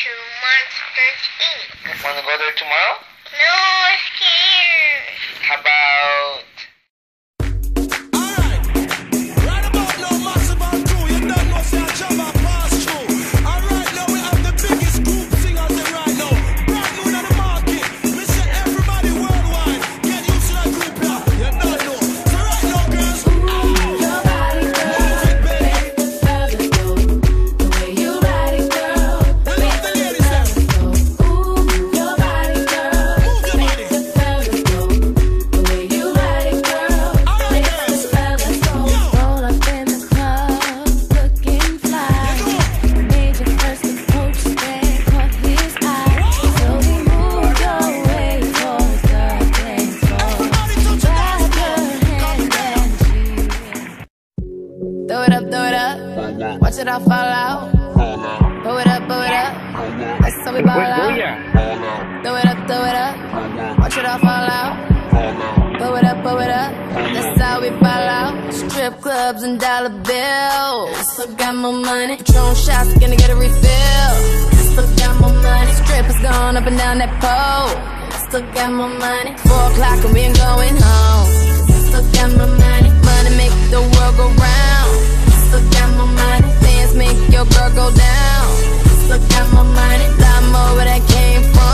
to Monsters Inc. Want to go there tomorrow? Throw it up, throw it up. Watch it all fall out. Throw it up, throw it up. That's how we ball out. Throw it up, throw it up. Watch it all fall out. Throw it up, throw it up. That's how we fall out. Strip clubs and dollar bills. Still got more money. Patron shots, gonna get a refill. Still got more money. Strippers going up and down that pole. Still got more money. Four o'clock and we ain't going home. Look at my mind, I'm over that came from.